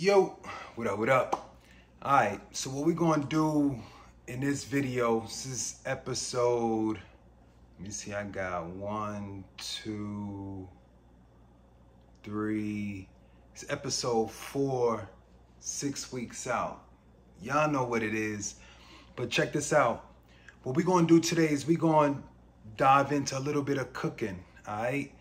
Yo, what up, what up? All right, so what we gonna do in this video, this is episode, let me see, I got one, two, three, it's episode four, six weeks out. Y'all know what it is, but check this out. What we gonna do today is we gonna dive into a little bit of cooking, all right?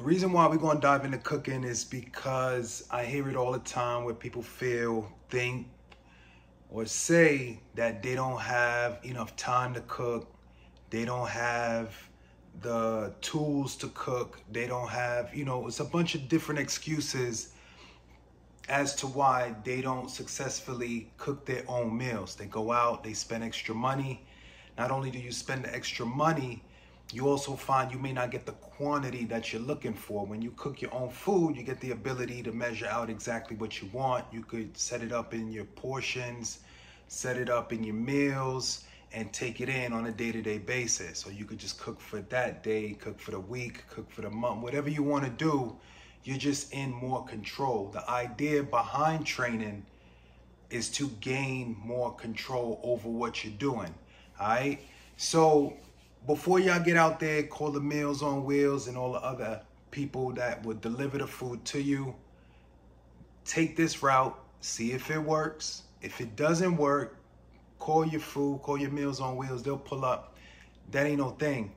The reason why we're to dive into cooking is because I hear it all the time where people feel, think, or say that they don't have enough time to cook, they don't have the tools to cook, they don't have, you know, it's a bunch of different excuses as to why they don't successfully cook their own meals. They go out, they spend extra money. Not only do you spend the extra money, you also find you may not get the quantity that you're looking for. When you cook your own food, you get the ability to measure out exactly what you want. You could set it up in your portions, set it up in your meals, and take it in on a day to day basis. Or you could just cook for that day, cook for the week, cook for the month, whatever you want to do. You're just in more control. The idea behind training is to gain more control over what you're doing. All right. So before y'all get out there, call the Meals on Wheels and all the other people that would deliver the food to you. Take this route, see if it works. If it doesn't work, call your food, call your Meals on Wheels. They'll pull up. That ain't no thing.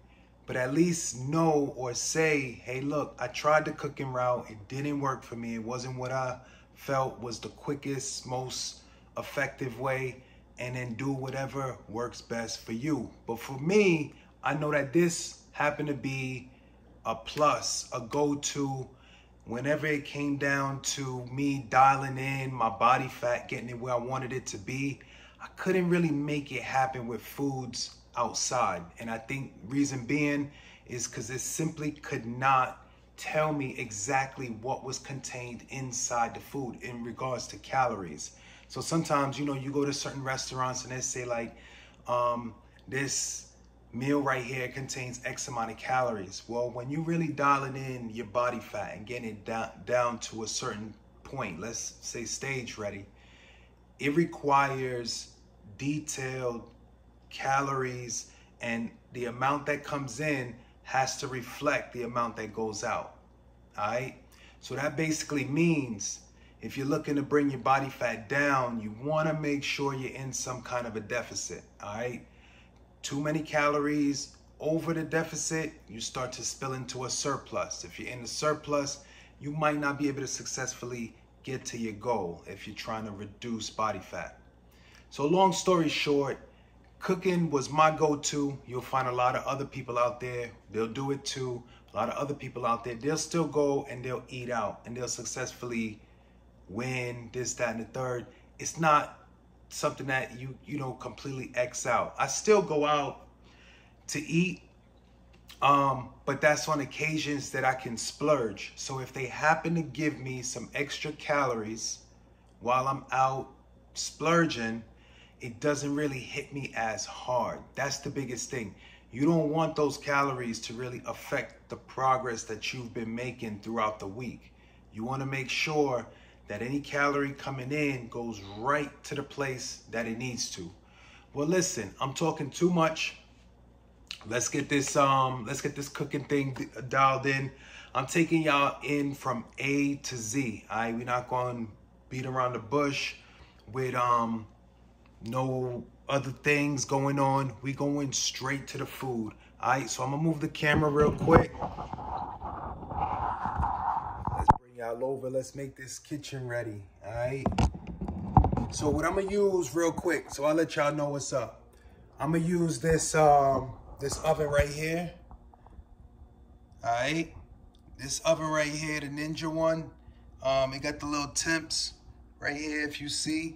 But at least know or say, hey, look, I tried the cooking route. It didn't work for me. It wasn't what I felt was the quickest, most effective way. And then do whatever works best for you. But for me, I know that this happened to be a plus, a go-to whenever it came down to me dialing in my body fat, getting it where I wanted it to be. I couldn't really make it happen with foods outside. And I think reason being is because it simply could not tell me exactly what was contained inside the food in regards to calories. So sometimes, you know, you go to certain restaurants and they say like, um, this meal right here contains X amount of calories. Well, when you really dialing in your body fat and getting it down, down to a certain point, let's say stage ready, it requires detailed calories and the amount that comes in has to reflect the amount that goes out. All right. So that basically means if you're looking to bring your body fat down, you want to make sure you're in some kind of a deficit. All right too many calories over the deficit, you start to spill into a surplus. If you're in a surplus, you might not be able to successfully get to your goal if you're trying to reduce body fat. So long story short, cooking was my go-to. You'll find a lot of other people out there, they'll do it too. A lot of other people out there, they'll still go and they'll eat out and they'll successfully win this, that, and the third. It's not something that you you know completely X out. I still go out to eat, um, but that's on occasions that I can splurge. So if they happen to give me some extra calories while I'm out splurging, it doesn't really hit me as hard. That's the biggest thing. You don't want those calories to really affect the progress that you've been making throughout the week. You want to make sure that any calorie coming in goes right to the place that it needs to. Well, listen, I'm talking too much. Let's get this um let's get this cooking thing dialed in. I'm taking y'all in from A to Z. All right, we're not going to beat around the bush with um no other things going on. We going straight to the food. All right, so I'm gonna move the camera real quick y'all over. Let's make this kitchen ready, all right? So what I'm gonna use real quick, so I'll let y'all know what's up. I'm gonna use this, um, this oven right here, all right? This oven right here, the Ninja one, um, it got the little temps right here, if you see.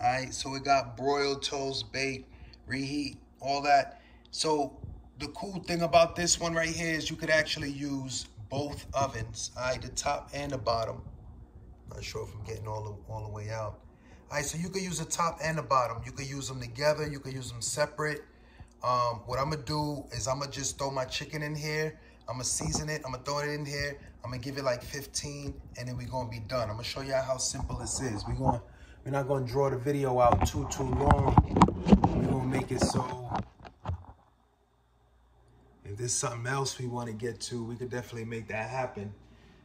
All right, so it got broiled, toast, bake, reheat, all that. So the cool thing about this one right here is you could actually use both ovens, all right, the top and the bottom. Not sure if I'm getting all the, all the way out. All right, so you could use the top and the bottom. You could use them together. You could use them separate. Um, what I'm gonna do is I'm gonna just throw my chicken in here. I'm gonna season it. I'm gonna throw it in here. I'm gonna give it like 15 and then we're gonna be done. I'm gonna show y'all how simple this is. We're going we're not gonna draw the video out too too long. We're gonna make it so if there's something else we want to get to, we could definitely make that happen.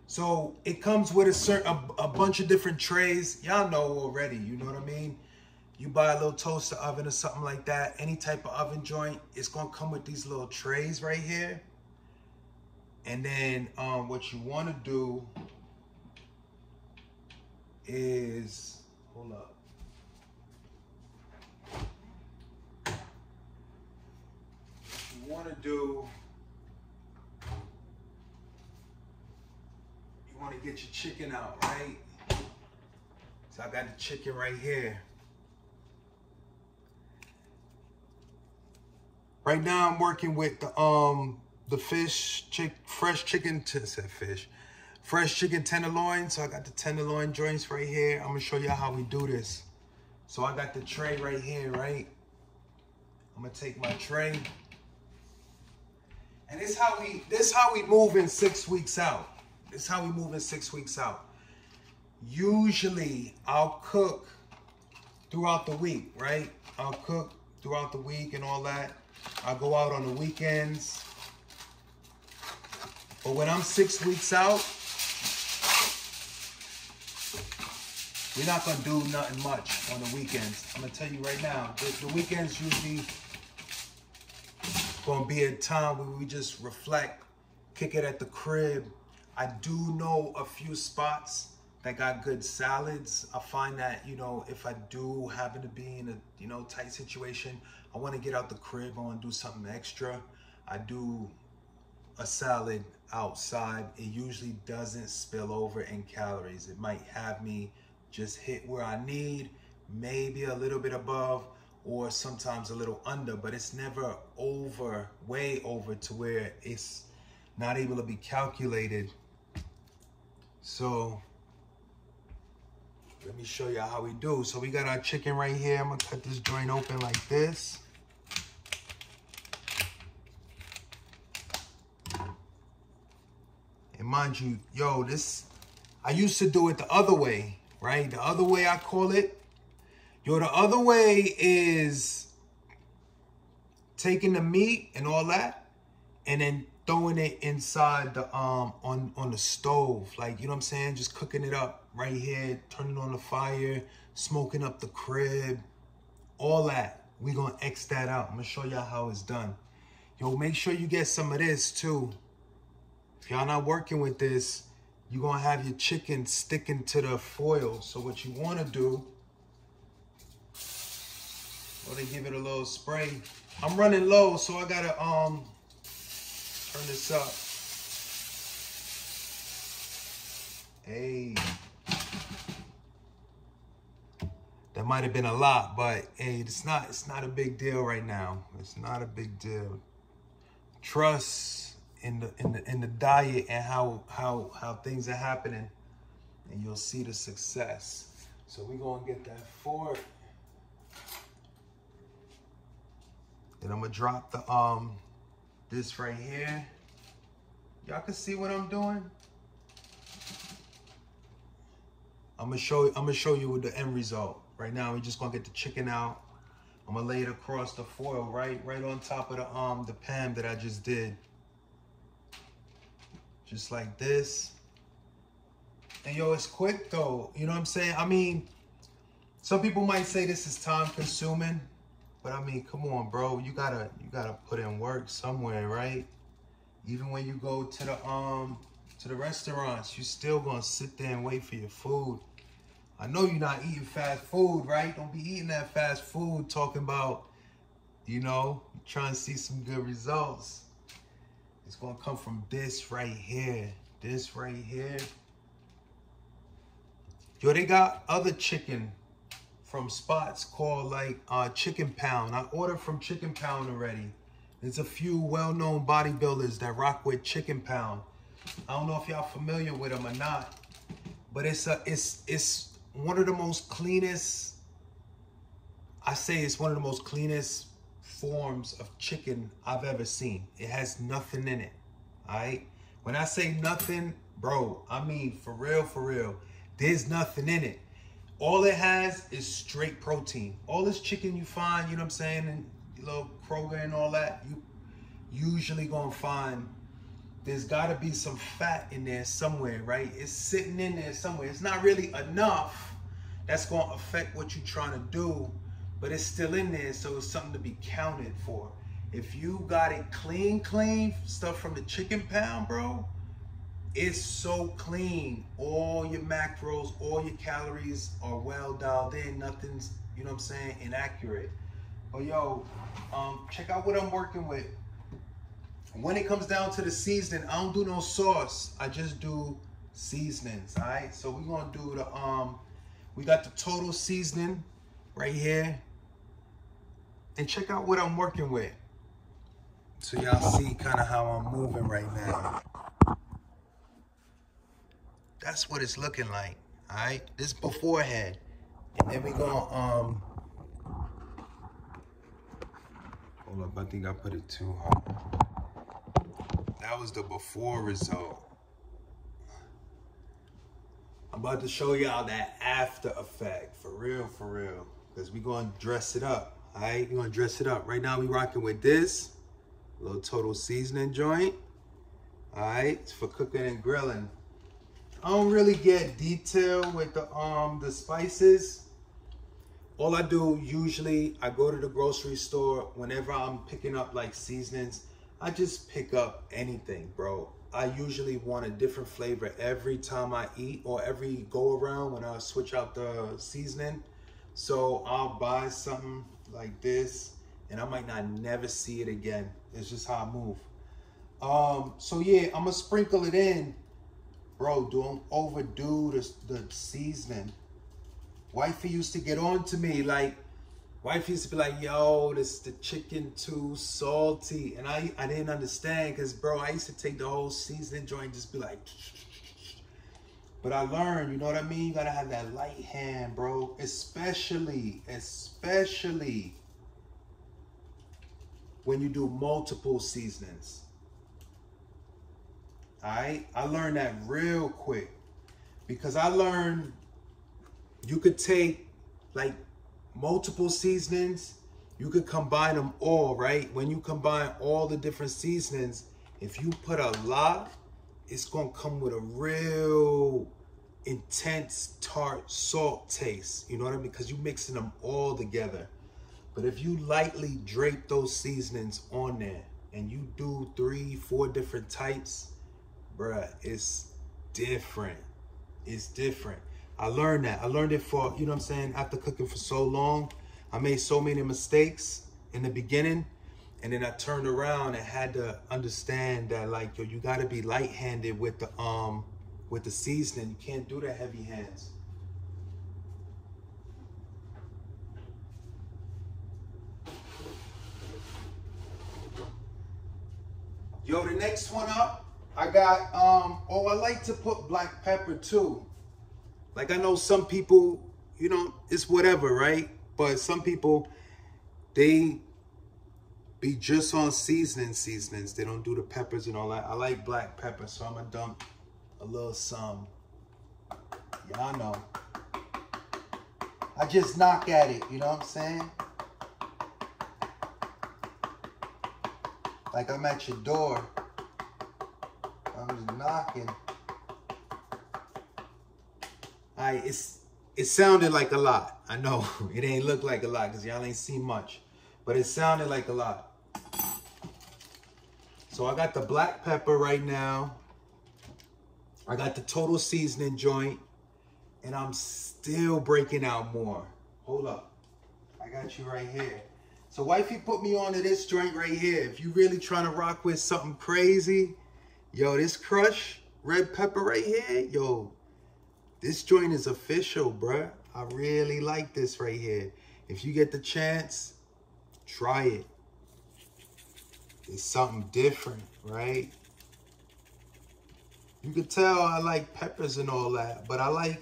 So it comes with a certain a, a bunch of different trays. Y'all know already, you know what I mean? You buy a little toaster oven or something like that, any type of oven joint, it's gonna come with these little trays right here. And then um, what you wanna do is, hold up. You wanna do you want to get your chicken out, right? So I got the chicken right here. Right now I'm working with the um the fish chick fresh chicken to said fish. Fresh chicken tenderloin. So I got the tenderloin joints right here. I'm gonna show you how we do this. So I got the tray right here, right? I'm gonna take my tray. And this how we this how we move in six weeks out. It's how we move in six weeks out. Usually I'll cook throughout the week, right? I'll cook throughout the week and all that. I'll go out on the weekends. But when I'm six weeks out, we're not gonna do nothing much on the weekends. I'm gonna tell you right now, the, the weekends usually gonna be a time where we just reflect, kick it at the crib, I do know a few spots that got good salads. I find that, you know, if I do happen to be in a, you know, tight situation, I want to get out the crib, I want to do something extra. I do a salad outside. It usually doesn't spill over in calories. It might have me just hit where I need, maybe a little bit above or sometimes a little under, but it's never over, way over to where it's not able to be calculated so let me show you how we do. So we got our chicken right here. I'm gonna cut this joint open like this. And mind you, yo, this, I used to do it the other way, right? The other way I call it. Yo, the other way is taking the meat and all that and then throwing it inside the um on on the stove. Like you know what i'm saying? Just cooking it up right here turning on the fire smoking up the crib all that. We gonna x that out. I'm gonna show y'all how it's done. Yo make sure you get some of this too. If y'all not working with this you're gonna have your chicken sticking to the foil. So what you want to do or they give it a little spray i'm running low so i gotta um Turn this up. Hey. That might have been a lot, but hey, it's not it's not a big deal right now. It's not a big deal. Trust in the in the in the diet and how how how things are happening and you'll see the success. So we're gonna get that fork. Then I'm gonna drop the um this right here. Y'all can see what I'm doing? I'm gonna show you, I'm gonna show you with the end result. Right now, we're just gonna get the chicken out. I'm gonna lay it across the foil, right, right on top of the um the pan that I just did. Just like this. And yo, it's quick though. You know what I'm saying? I mean, some people might say this is time consuming. But I mean, come on, bro. You gotta you gotta put in work somewhere, right? Even when you go to the um to the restaurants, you still gonna sit there and wait for your food. I know you're not eating fast food, right? Don't be eating that fast food talking about, you know, trying to see some good results. It's gonna come from this right here. This right here. Yo, they got other chicken from spots called like uh, Chicken Pound. I ordered from Chicken Pound already. There's a few well-known bodybuilders that rock with Chicken Pound. I don't know if y'all familiar with them or not, but it's a it's it's one of the most cleanest. I say it's one of the most cleanest forms of chicken I've ever seen. It has nothing in it. all right? When I say nothing, bro, I mean for real, for real. There's nothing in it. All it has is straight protein. All this chicken you find, you know what I'm saying, and little Kroger and all that, you usually gonna find there's gotta be some fat in there somewhere, right? It's sitting in there somewhere. It's not really enough that's gonna affect what you're trying to do, but it's still in there, so it's something to be counted for. If you got it clean, clean, stuff from the chicken pound, bro, it's so clean. All your macros, all your calories are well dialed in. Nothing's, you know what I'm saying, inaccurate. But yo, um, check out what I'm working with. When it comes down to the seasoning, I don't do no sauce. I just do seasonings, all right? So we're gonna do the, um, we got the total seasoning right here. And check out what I'm working with. So y'all see kind of how I'm moving right now. That's what it's looking like, all right? This beforehand. And then we gonna, um, hold up, I think I put it too hard. That was the before result. I'm about to show y'all that after effect, for real, for real. Because we gonna dress it up, all right? we gonna dress it up. Right now we rocking with this, little total seasoning joint. All right, it's for cooking and grilling. I don't really get detail with the um the spices. All I do usually, I go to the grocery store whenever I'm picking up like seasonings. I just pick up anything, bro. I usually want a different flavor every time I eat or every go around when I switch out the seasoning. So I'll buy something like this and I might not never see it again. It's just how I move. Um, so yeah, I'm gonna sprinkle it in Bro, don't overdo the, the seasoning. Wifey used to get on to me like, wife used to be like, yo, this the chicken too salty. And I, I didn't understand because, bro, I used to take the whole seasoning joint just be like, but I learned, you know what I mean? You gotta have that light hand, bro. Especially, especially when you do multiple seasonings. Alright? I learned that real quick. Because I learned you could take like multiple seasonings, you could combine them all, right? When you combine all the different seasonings, if you put a lot, it's gonna come with a real intense tart salt taste. You know what I mean? Because you're mixing them all together. But if you lightly drape those seasonings on there and you do three, four different types, bruh, it's different. It's different. I learned that. I learned it for, you know what I'm saying, after cooking for so long. I made so many mistakes in the beginning. And then I turned around and had to understand that like, yo, you gotta be light-handed with the um with the seasoning. You can't do the heavy hands. Yo, the next one up I got, um, oh, I like to put black pepper too. Like I know some people, you know, it's whatever, right? But some people, they be just on seasoning seasonings. They don't do the peppers and all that. I like black pepper, so I'm gonna dump a little some. Y'all know. I just knock at it, you know what I'm saying? Like I'm at your door. Just knocking. I it's it sounded like a lot. I know it ain't look like a lot because y'all ain't seen much, but it sounded like a lot. So I got the black pepper right now. I got the total seasoning joint, and I'm still breaking out more. Hold up, I got you right here. So wifey put me onto this joint right here. If you really trying to rock with something crazy, Yo, this crush red pepper right here, yo, this joint is official, bruh. I really like this right here. If you get the chance, try it. It's something different, right? You could tell I like peppers and all that, but I like,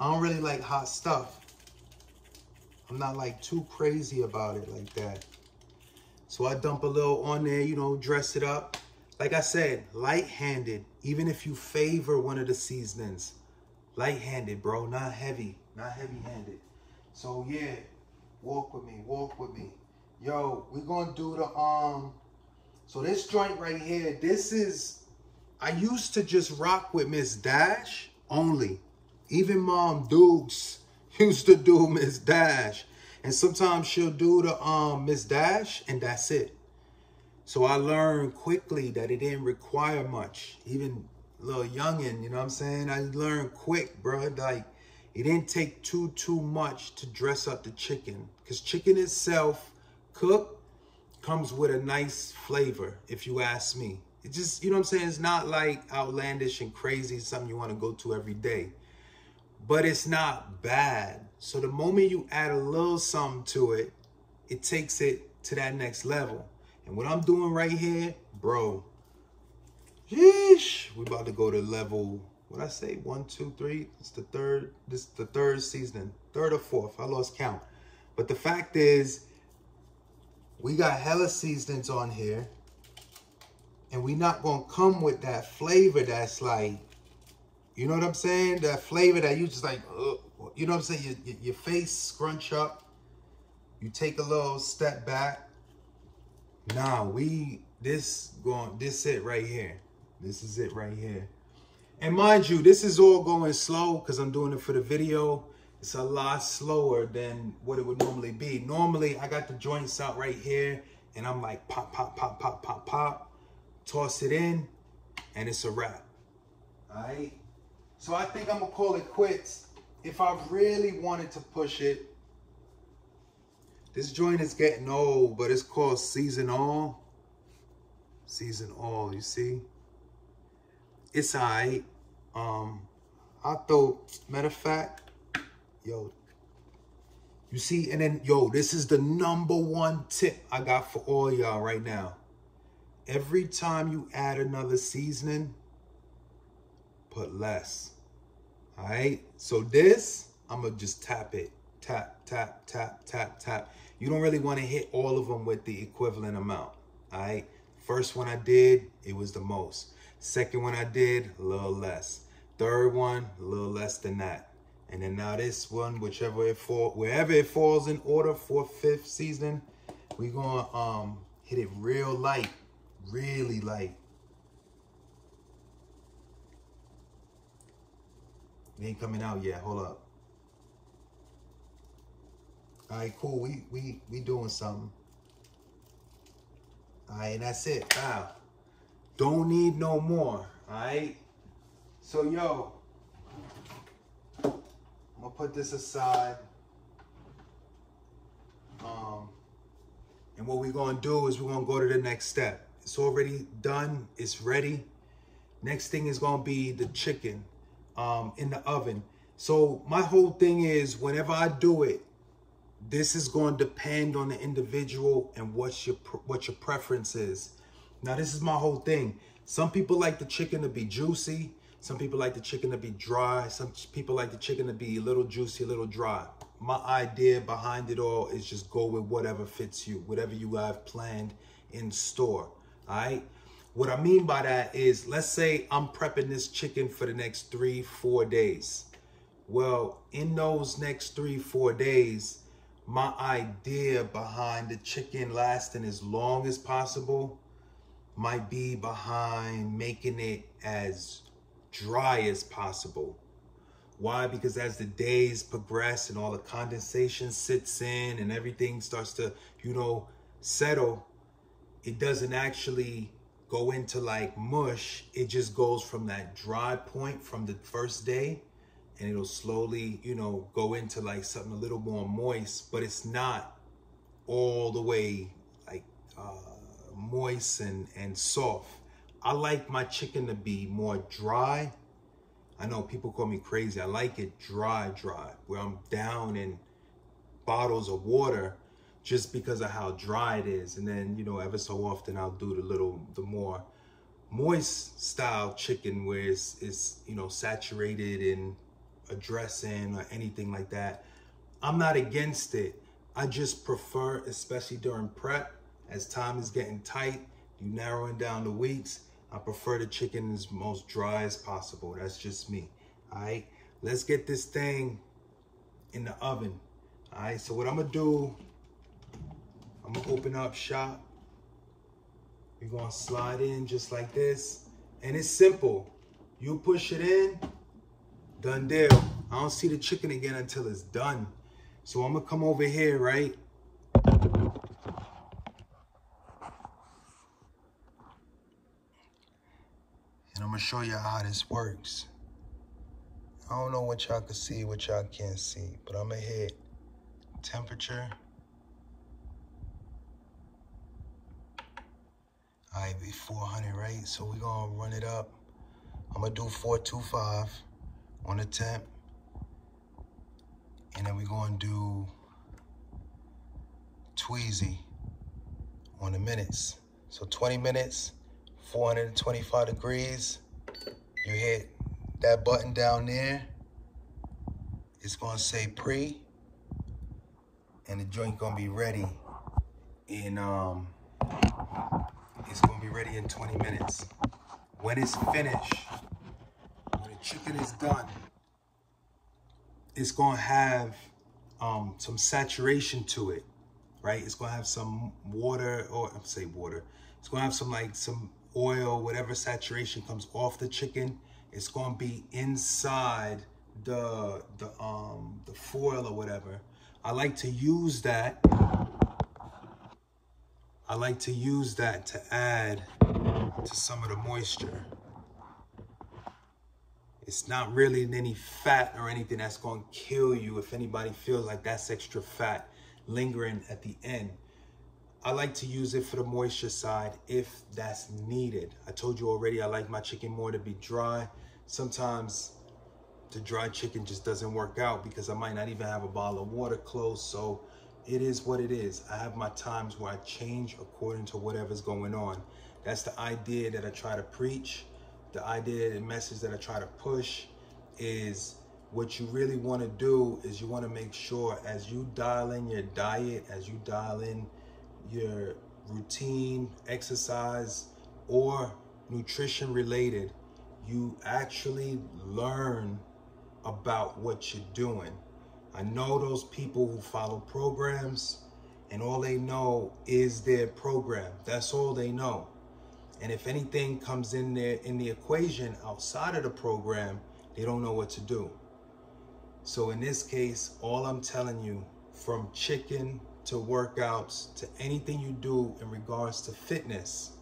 I don't really like hot stuff. I'm not like too crazy about it like that. So I dump a little on there, you know, dress it up. Like I said, light-handed, even if you favor one of the seasonings, light-handed, bro, not heavy, not heavy-handed. So yeah, walk with me, walk with me. Yo, we gonna do the, um, so this joint right here, this is, I used to just rock with Miss Dash only. Even Mom Dukes used to do Miss Dash. And sometimes she'll do the um Miss Dash and that's it. So I learned quickly that it didn't require much. Even little youngin', you know what I'm saying? I learned quick, bro. Like it didn't take too too much to dress up the chicken. Cause chicken itself, cooked, comes with a nice flavor, if you ask me. It just, you know what I'm saying? It's not like outlandish and crazy, something you want to go to every day. But it's not bad. So the moment you add a little something to it, it takes it to that next level. And what I'm doing right here, bro, yeesh, we about to go to level, what I say, one, two, three, it's the third, this is the third season, third or fourth, I lost count. But the fact is, we got hella seasonings on here, and we not gonna come with that flavor that's like, you know what I'm saying? That flavor that you just like, uh, you know what I'm saying? Your, your face scrunch up. You take a little step back. Nah, we, this going, this it right here. This is it right here. And mind you, this is all going slow because I'm doing it for the video. It's a lot slower than what it would normally be. Normally, I got the joints out right here and I'm like pop, pop, pop, pop, pop, pop. Toss it in and it's a wrap. All right? So I think I'm gonna call it quits. If I really wanted to push it, this joint is getting old, but it's called Season All. Season All, you see? It's all right. Um, I thought, matter of fact, yo, you see, and then, yo, this is the number one tip I got for all y'all right now. Every time you add another seasoning, put less. All right. So this, I'm going to just tap it. Tap, tap, tap, tap, tap. You don't really want to hit all of them with the equivalent amount. All right. First one I did, it was the most. Second one I did, a little less. Third one, a little less than that. And then now this one, whichever it fall, wherever it falls in order, fourth, fifth season, we gonna um hit it real light, really light. It ain't coming out yet. Hold up. All right, cool. We we we doing something. All right, and that's it. Wow. Don't need no more. All right. So yo, I'm gonna put this aside. Um, and what we're gonna do is we're gonna go to the next step. It's already done. It's ready. Next thing is gonna be the chicken um, in the oven. So my whole thing is whenever I do it, this is going to depend on the individual and what your what your preference is. Now this is my whole thing. Some people like the chicken to be juicy. Some people like the chicken to be dry. Some people like the chicken to be a little juicy, a little dry. My idea behind it all is just go with whatever fits you, whatever you have planned in store. All right. What I mean by that is, let's say I'm prepping this chicken for the next three, four days. Well, in those next three, four days, my idea behind the chicken lasting as long as possible might be behind making it as dry as possible. Why? Because as the days progress and all the condensation sits in and everything starts to, you know, settle, it doesn't actually go into like mush, it just goes from that dry point from the first day and it'll slowly, you know, go into like something a little more moist, but it's not all the way like uh, moist and, and soft. I like my chicken to be more dry. I know people call me crazy. I like it dry, dry, where I'm down in bottles of water just because of how dry it is. And then, you know, ever so often I'll do the little, the more moist style chicken where it's, it's you know, saturated in a dressing or anything like that. I'm not against it. I just prefer, especially during prep, as time is getting tight, you narrowing down the weeks, I prefer the chicken as most dry as possible. That's just me. All right, let's get this thing in the oven. All right, so what I'm gonna do, I'm gonna open up shop. We're gonna slide in just like this. And it's simple. You push it in, done deal. I don't see the chicken again until it's done. So I'm gonna come over here, right? And I'm gonna show you how this works. I don't know what y'all can see, what y'all can't see, but I'm gonna hit temperature. All right, be 400, right? So we're gonna run it up. I'm gonna do 425 on the temp. And then we're gonna do Tweezy on the minutes. So 20 minutes, 425 degrees. You hit that button down there. It's gonna say pre, and the joint gonna be ready in um. It's gonna be ready in 20 minutes. When it's finished, chicken is done, it's gonna have um, some saturation to it, right? It's gonna have some water, or I'm say water. It's gonna have some like some oil, whatever saturation comes off the chicken. It's gonna be inside the the um the foil or whatever. I like to use that. I like to use that to add to some of the moisture. It's not really any fat or anything that's going to kill you if anybody feels like that's extra fat lingering at the end. I like to use it for the moisture side if that's needed. I told you already I like my chicken more to be dry. Sometimes the dry chicken just doesn't work out because I might not even have a bottle of water close. So it is what it is. I have my times where I change according to whatever's going on. That's the idea that I try to preach. The idea and message that I try to push is what you really want to do is you want to make sure as you dial in your diet, as you dial in your routine, exercise, or nutrition related, you actually learn about what you're doing. I know those people who follow programs and all they know is their program. That's all they know. And if anything comes in there in the equation outside of the program, they don't know what to do. So in this case, all I'm telling you from chicken to workouts to anything you do in regards to fitness,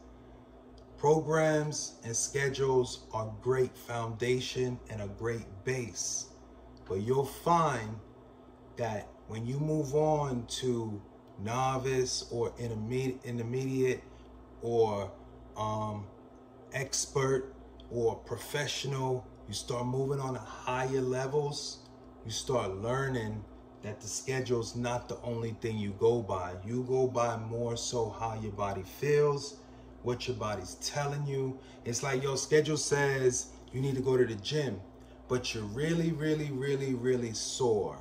programs and schedules are great foundation and a great base. But you'll find that when you move on to novice or intermediate, intermediate or um, expert or professional, you start moving on to higher levels, you start learning that the schedule's not the only thing you go by. You go by more so how your body feels, what your body's telling you. It's like your schedule says you need to go to the gym, but you're really, really, really, really sore.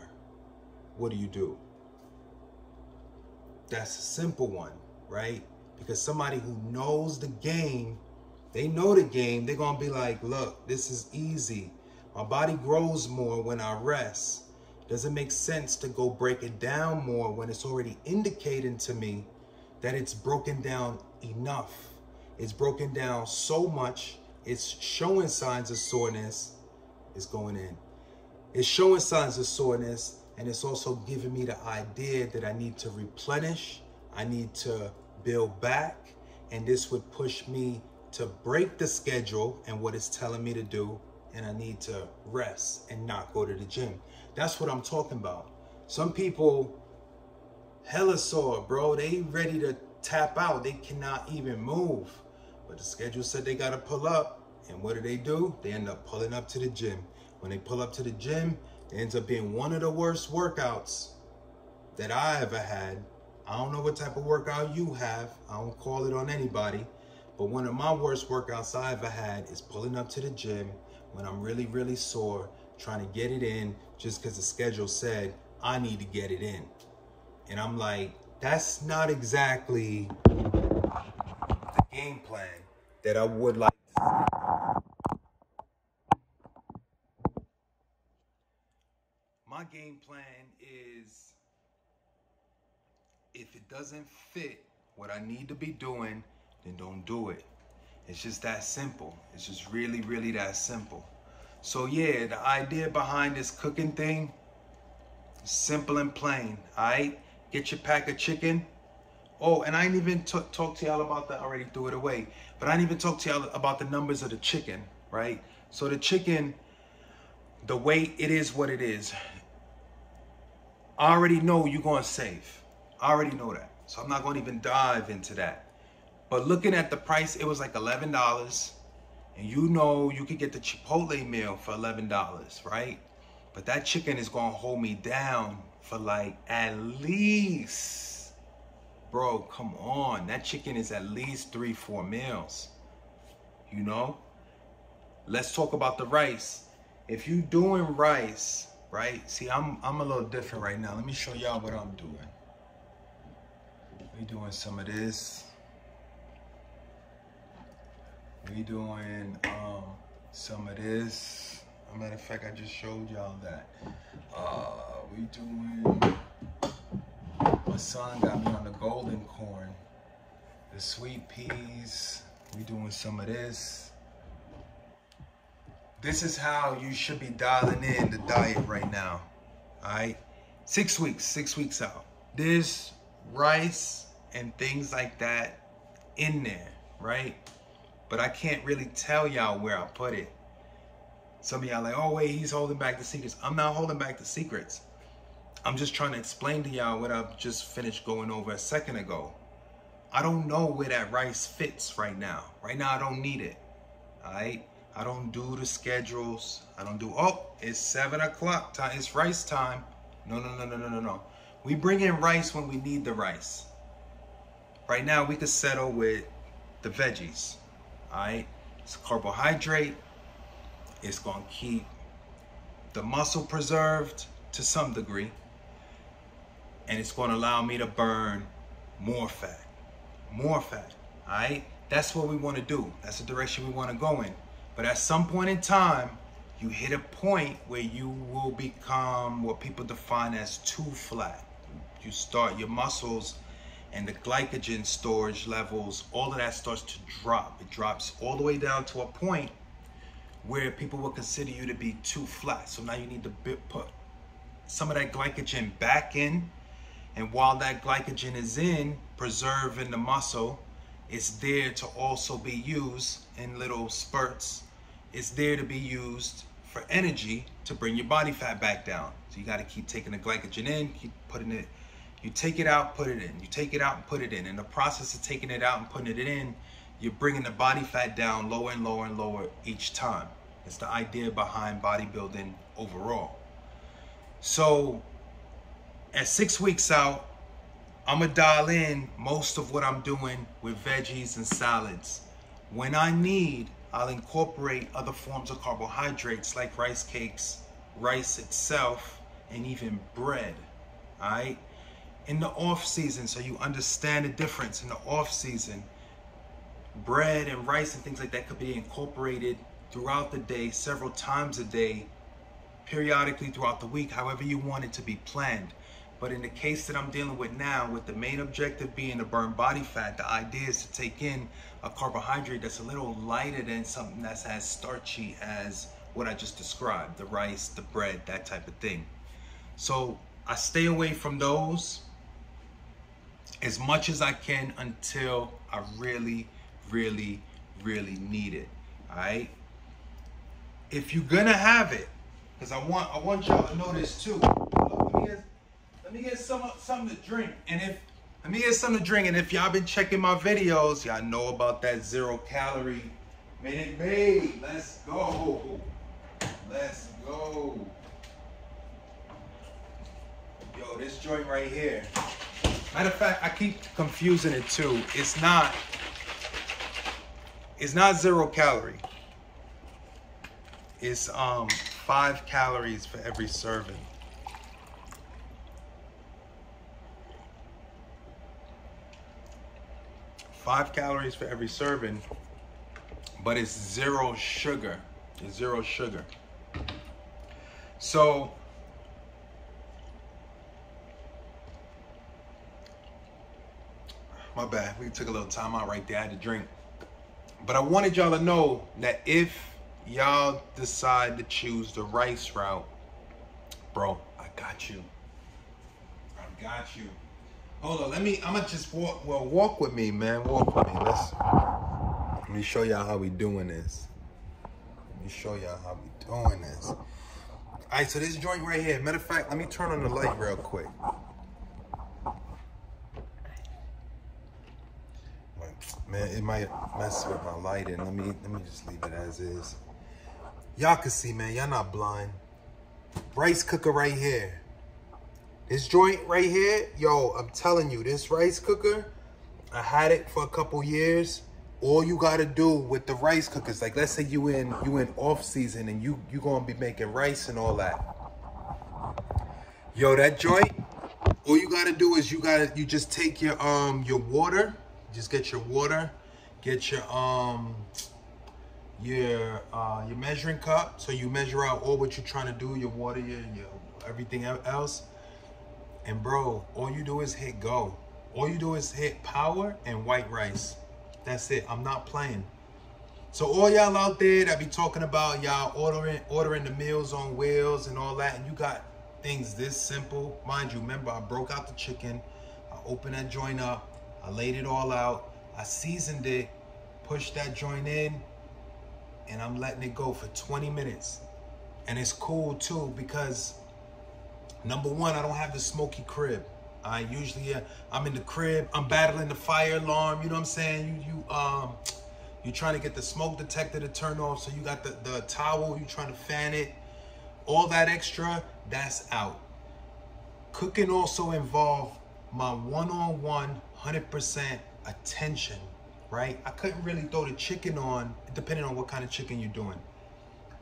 What do you do? That's a simple one, right? Because somebody who knows the game, they know the game, they're gonna be like, look, this is easy. My body grows more when I rest. Does it make sense to go break it down more when it's already indicating to me that it's broken down enough? It's broken down so much, it's showing signs of soreness, it's going in. It's showing signs of soreness, and it's also giving me the idea that I need to replenish, I need to build back, and this would push me to break the schedule and what it's telling me to do, and I need to rest and not go to the gym. That's what I'm talking about. Some people hella sore, bro. They ready to tap out. They cannot even move. But the schedule said they gotta pull up. And what do they do? They end up pulling up to the gym. When they pull up to the gym, it ends up being one of the worst workouts that I ever had. I don't know what type of workout you have. I don't call it on anybody. But one of my worst workouts I ever had is pulling up to the gym when I'm really, really sore, trying to get it in just because the schedule said I need to get it in. And I'm like, that's not exactly the game plan. that I would like My game plan is if it doesn't fit what I need to be doing, then don't do it. It's just that simple. It's just really, really that simple. So yeah, the idea behind this cooking thing, simple and plain. All right, get your pack of chicken. Oh, and I ain't even talk to y'all about that. I already threw it away. But I didn't even talk to y'all about the numbers of the chicken, right? So the chicken, the weight, it is what it is. I already know you're going to save. I already know that. So I'm not going to even dive into that. But looking at the price, it was like $11. And you know you could get the Chipotle meal for $11, right? But that chicken is going to hold me down for like at least, bro, come on. That chicken is at least three, four meals. You know? Let's talk about the rice. If you doing rice, right? See, I'm I'm a little different right now. Let me show y'all what I'm doing. We doing some of this. We doing um, some of this. As a matter of fact, I just showed y'all that. Uh, we doing. My son got me on the golden corn, the sweet peas. We doing some of this. This is how you should be dialing in the diet right now. All right, six weeks, six weeks out. There's rice and things like that in there, right? But I can't really tell y'all where I put it. Some of y'all like, oh wait, he's holding back the secrets. I'm not holding back the secrets. I'm just trying to explain to y'all what I've just finished going over a second ago. I don't know where that rice fits right now. Right now, I don't need it. All right. I don't do the schedules. I don't do, oh, it's seven o'clock time. It's rice time. No, no, no, no, no, no, no. We bring in rice when we need the rice. Right now, we could settle with the veggies. All right. It's carbohydrate. It's going to keep the muscle preserved to some degree. And it's going to allow me to burn more fat. More fat. All right. That's what we want to do. That's the direction we want to go in. But at some point in time, you hit a point where you will become what people define as too flat. You start your muscles and the glycogen storage levels, all of that starts to drop. It drops all the way down to a point where people will consider you to be too flat. So now you need to put some of that glycogen back in. And while that glycogen is in, preserving the muscle, it's there to also be used in little spurts. It's there to be used for energy to bring your body fat back down. So you got to keep taking the glycogen in, keep putting it. You take it out, put it in. You take it out and put it in. In the process of taking it out and putting it in, you're bringing the body fat down lower and lower and lower each time. It's the idea behind bodybuilding overall. So at six weeks out, I'm gonna dial in most of what I'm doing with veggies and salads. When I need, I'll incorporate other forms of carbohydrates like rice cakes, rice itself, and even bread. All right. In the off season, so you understand the difference in the off season, bread and rice and things like that could be incorporated throughout the day, several times a day, periodically throughout the week, however you want it to be planned. But in the case that I'm dealing with now, with the main objective being to burn body fat, the idea is to take in a carbohydrate that's a little lighter than something that's as starchy as what I just described, the rice, the bread, that type of thing. So I stay away from those as much as I can until I really, really, really need it. All right. If you're gonna have it, because I want I want y'all to know this too. Let me get let me get some something to drink. And if let me get something to drink. And if y'all been checking my videos, y'all know about that zero calorie minute maid. Let's go. Let's go. Yo, this joint right here. Matter of fact, I keep confusing it too. It's not. It's not zero calorie. It's um five calories for every serving. five calories for every serving. but it's zero sugar. It's zero sugar. So my bad. We took a little time out right there. I had to drink. But I wanted y'all to know that if y'all decide to choose the rice route, bro, I got you. I got you. Hold on, let me, I'm gonna just walk, well, walk with me, man. Walk with me. Let's, let me show y'all how we doing this. Let me show y'all how we doing this. All right, so this joint right here, matter of fact, let me turn on the light real quick. Man, it might mess with my lighting. Let me let me just leave it as is. Y'all can see, man. Y'all not blind. Rice cooker right here. This joint right here, yo, I'm telling you, this rice cooker, I had it for a couple years. All you gotta do with the rice cookers, like let's say you in you in off season and you you gonna be making rice and all that. Yo, that joint, all you gotta do is you gotta you just take your um your water just get your water, get your um your uh your measuring cup. So you measure out all what you're trying to do, your water, your, your everything else. And bro, all you do is hit go. All you do is hit power and white rice. That's it. I'm not playing. So all y'all out there that be talking about y'all ordering ordering the meals on wheels and all that, and you got things this simple. Mind you, remember I broke out the chicken. I opened that joint up. I laid it all out. I seasoned it, pushed that joint in, and I'm letting it go for 20 minutes. And it's cool too because number one, I don't have the smoky crib. I usually uh, I'm in the crib. I'm battling the fire alarm. You know what I'm saying? You you um you're trying to get the smoke detector to turn off, so you got the the towel. you're trying to fan it. All that extra, that's out. Cooking also involved my one-on-one 100% attention, right? I couldn't really throw the chicken on, depending on what kind of chicken you're doing.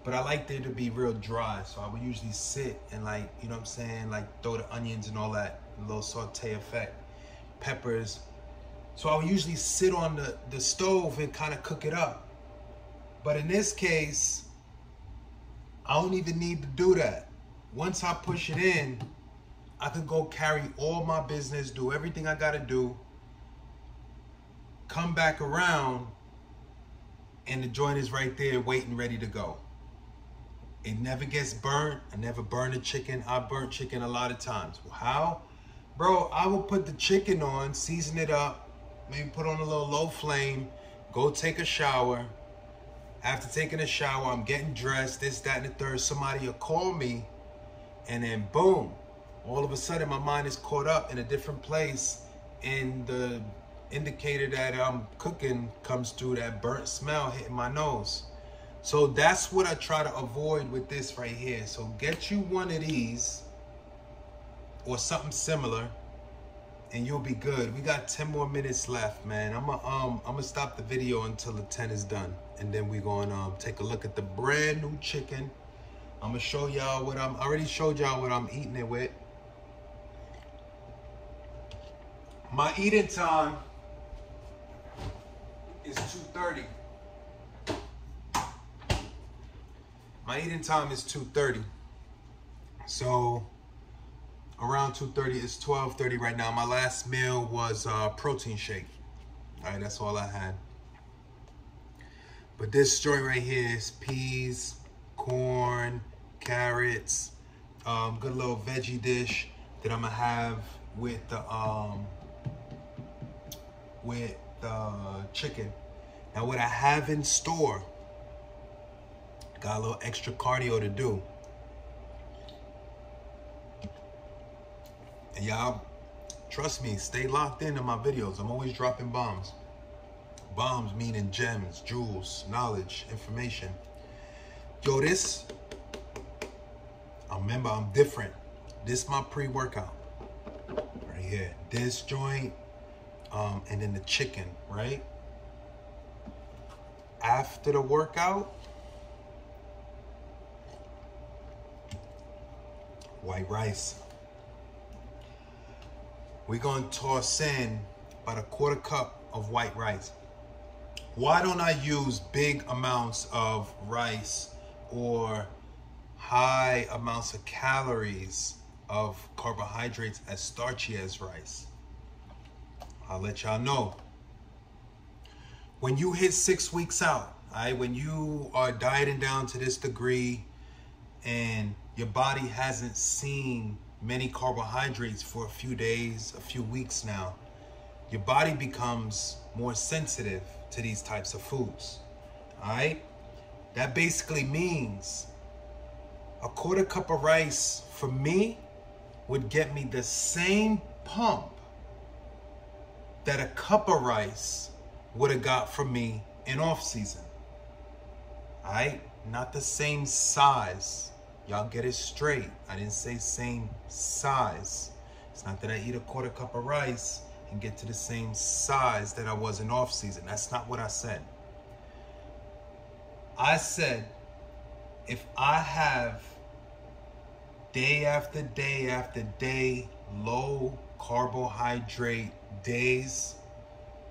But I like it to be real dry, so I would usually sit and like, you know what I'm saying, like throw the onions and all that, a little saute effect, peppers. So I would usually sit on the, the stove and kind of cook it up. But in this case, I don't even need to do that. Once I push it in, I can go carry all my business, do everything I gotta do, come back around and the joint is right there waiting ready to go. It never gets burnt. I never burn a chicken. I burnt chicken a lot of times. How? Bro, I will put the chicken on, season it up, maybe put on a little low flame, go take a shower. After taking a shower, I'm getting dressed, this, that, and the third. Somebody will call me, and then boom, all of a sudden my mind is caught up in a different place, and the indicator that I'm cooking comes through that burnt smell hitting my nose. So that's what I try to avoid with this right here. So get you one of these or something similar and you'll be good. We got 10 more minutes left, man. I'm gonna um I'm gonna stop the video until the 10 is done. And then we're gonna um take a look at the brand new chicken. I'm gonna show y'all what I'm I already showed y'all what I'm eating it with. My eating time is 2.30. My eating time is 2.30. So around 2.30, it's 12.30 right now. My last meal was uh, protein shake. All right, that's all I had. But this joint right here is peas, corn, carrots, um, good little veggie dish that I'm gonna have with the um, with the chicken. Now what I have in store, got a little extra cardio to do. And y'all, trust me, stay locked in to my videos. I'm always dropping bombs. Bombs meaning gems, jewels, knowledge, information. Yo, this, I remember I'm different. This my pre-workout right here. This joint um, and then the chicken, right? After the workout, white rice. We're gonna toss in about a quarter cup of white rice. Why don't I use big amounts of rice or high amounts of calories of carbohydrates as starchy as rice? I'll let y'all know. When you hit six weeks out, right, when you are dieting down to this degree and your body hasn't seen many carbohydrates for a few days, a few weeks now, your body becomes more sensitive to these types of foods. All right? That basically means a quarter cup of rice for me would get me the same pump that a cup of rice would have got from me in off season. All right? Not the same size. Y'all get it straight. I didn't say same size. It's not that I eat a quarter cup of rice and get to the same size that I was in off season. That's not what I said. I said if I have day after day after day low carbohydrate days,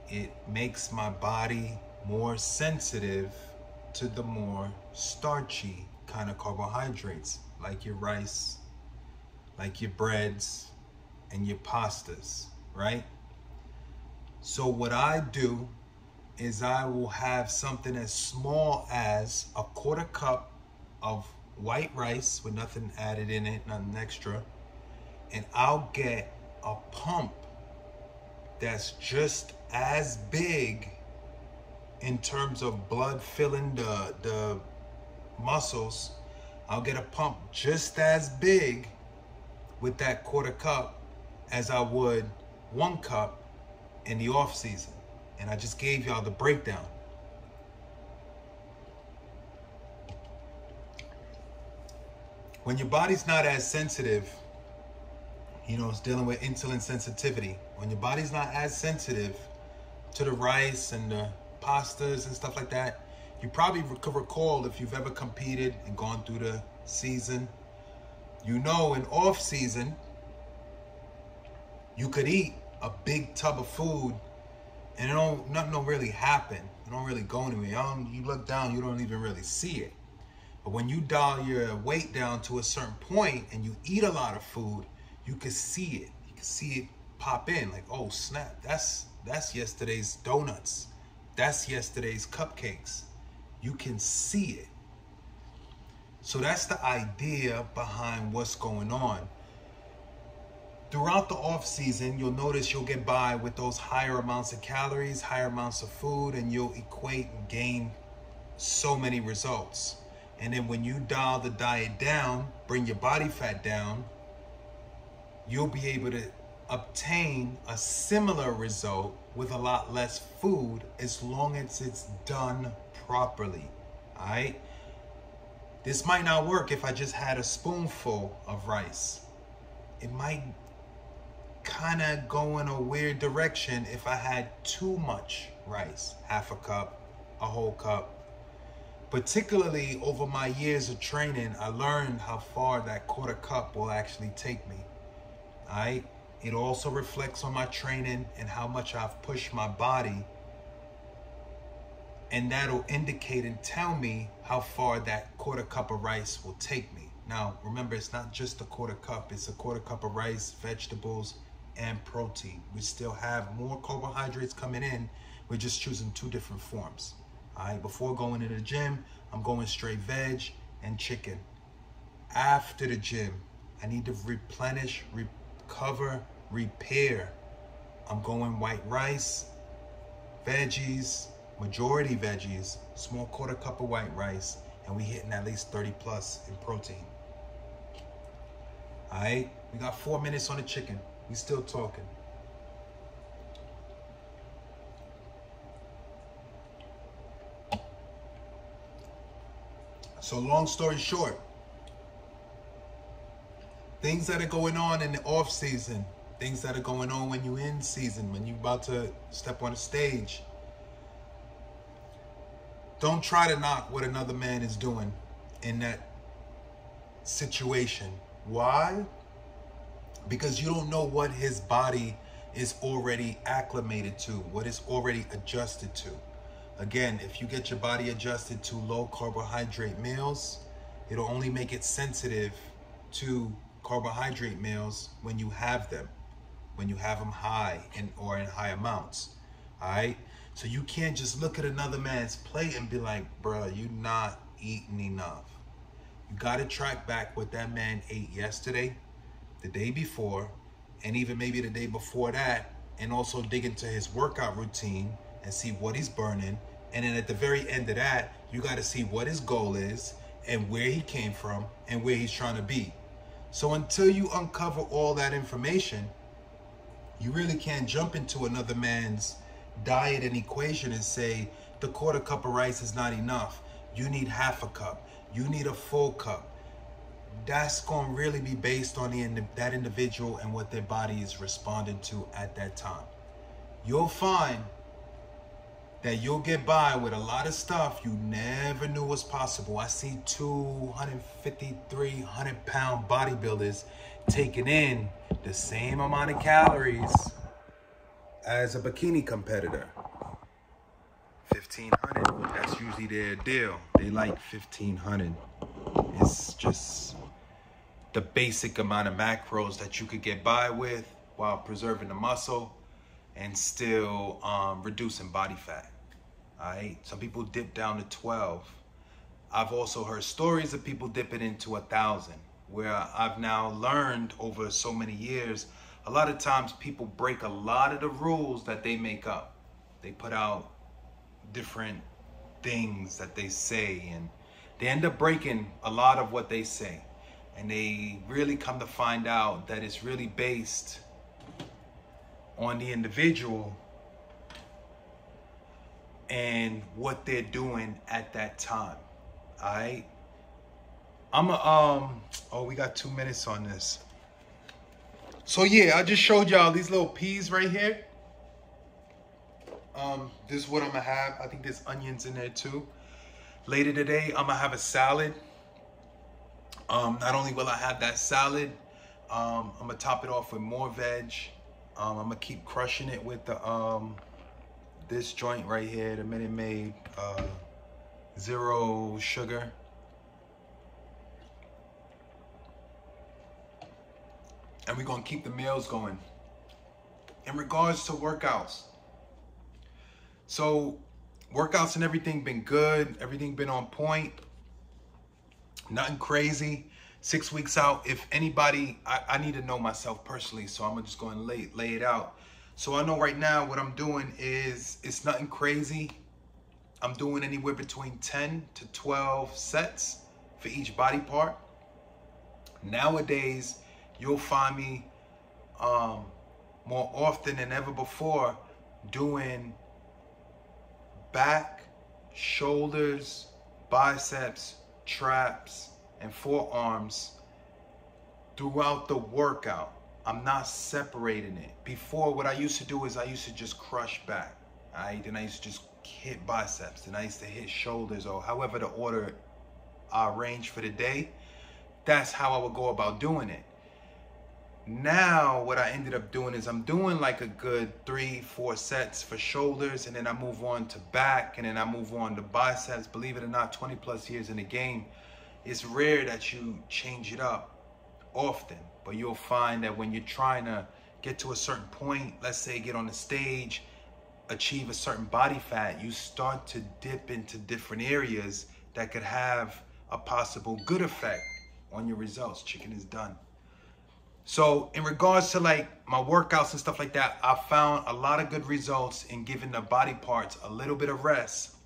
it makes my body more sensitive to the more starchy kind of carbohydrates like your rice, like your breads, and your pastas, right? So what I do is I will have something as small as a quarter cup of white rice with nothing added in it, nothing extra. And I'll get a pump that's just as big in terms of blood filling the, the muscles. I'll get a pump just as big with that quarter cup as I would one cup in the off season. And I just gave y'all the breakdown. When your body's not as sensitive, you know, it's dealing with insulin sensitivity. When your body's not as sensitive to the rice and the pastas and stuff like that, you probably could recall if you've ever competed and gone through the season. You know, in off season, you could eat a big tub of food and it don't nothing don't really happen. It don't really go anywhere. You, you look down, you don't even really see it. But when you dial your weight down to a certain point and you eat a lot of food, you can see it. You can see it pop in like, oh snap, that's that's yesterday's donuts. That's yesterday's cupcakes. You can see it. So that's the idea behind what's going on. Throughout the off season, you'll notice you'll get by with those higher amounts of calories, higher amounts of food, and you'll equate and gain so many results. And then when you dial the diet down, bring your body fat down, you'll be able to obtain a similar result with a lot less food as long as it's done properly. All right? This might not work if I just had a spoonful of rice. It might kind of go in a weird direction if I had too much rice, half a cup, a whole cup. Particularly over my years of training, I learned how far that quarter cup will actually take me. Right? It also reflects on my training and how much I've pushed my body. And that'll indicate and tell me how far that quarter cup of rice will take me. Now, remember, it's not just a quarter cup, it's a quarter cup of rice, vegetables, and protein. We still have more carbohydrates coming in. We're just choosing two different forms. All right, before going to the gym, I'm going straight veg and chicken. After the gym, I need to replenish, recover, repair. I'm going white rice, veggies, majority veggies, small quarter cup of white rice, and we hitting at least 30 plus in protein. All right, we got four minutes on the chicken. We still talking. So long story short, things that are going on in the off season, things that are going on when you in season, when you're about to step on a stage. Don't try to knock what another man is doing in that situation. Why? because you don't know what his body is already acclimated to, what is already adjusted to. Again, if you get your body adjusted to low carbohydrate meals, it'll only make it sensitive to carbohydrate meals when you have them, when you have them high in, or in high amounts. All right. So you can't just look at another man's plate and be like, bro, you're not eating enough. You got to track back what that man ate yesterday, the day before, and even maybe the day before that, and also dig into his workout routine and see what he's burning and then at the very end of that, you got to see what his goal is and where he came from and where he's trying to be. So until you uncover all that information, you really can't jump into another man's diet and equation and say the quarter cup of rice is not enough. You need half a cup. You need a full cup. That's going to really be based on the that individual and what their body is responding to at that time. You'll find that you'll get by with a lot of stuff you never knew was possible. I see 250, 300 pound bodybuilders taking in the same amount of calories as a bikini competitor. 1500, that's usually their deal. They like 1500. It's just the basic amount of macros that you could get by with while preserving the muscle and still um, reducing body fat. All right, some people dip down to 12. I've also heard stories of people dipping into a thousand, where I've now learned over so many years, a lot of times people break a lot of the rules that they make up. They put out different things that they say, and they end up breaking a lot of what they say. And they really come to find out that it's really based on the individual and what they're doing at that time. All right. I'm a, um, oh, we got two minutes on this. So yeah, I just showed y'all these little peas right here. Um, this is what I'm gonna have. I think there's onions in there too. Later today, I'm gonna have a salad. Um, not only will I have that salad, um, I'm gonna top it off with more veg. Um, I'm gonna keep crushing it with the um, this joint right here, the Minute Maid uh, Zero Sugar. And we're gonna keep the meals going. In regards to workouts, so workouts and everything been good, everything been on point, nothing crazy. Six weeks out, if anybody, I, I need to know myself personally, so I'm gonna just going to lay, lay it out. So I know right now what I'm doing is, it's nothing crazy. I'm doing anywhere between 10 to 12 sets for each body part. Nowadays, you'll find me um, more often than ever before doing back, shoulders, biceps, traps, and forearms throughout the workout. I'm not separating it. Before, what I used to do is I used to just crush back. Right? Then I used to just hit biceps. Then I used to hit shoulders or however the order uh, I arranged for the day. That's how I would go about doing it. Now, what I ended up doing is I'm doing like a good three, four sets for shoulders, and then I move on to back, and then I move on to biceps. Believe it or not, 20 plus years in the game, it's rare that you change it up often. But you'll find that when you're trying to get to a certain point, let's say get on the stage, achieve a certain body fat, you start to dip into different areas that could have a possible good effect on your results. Chicken is done. So in regards to like my workouts and stuff like that, I found a lot of good results in giving the body parts a little bit of rest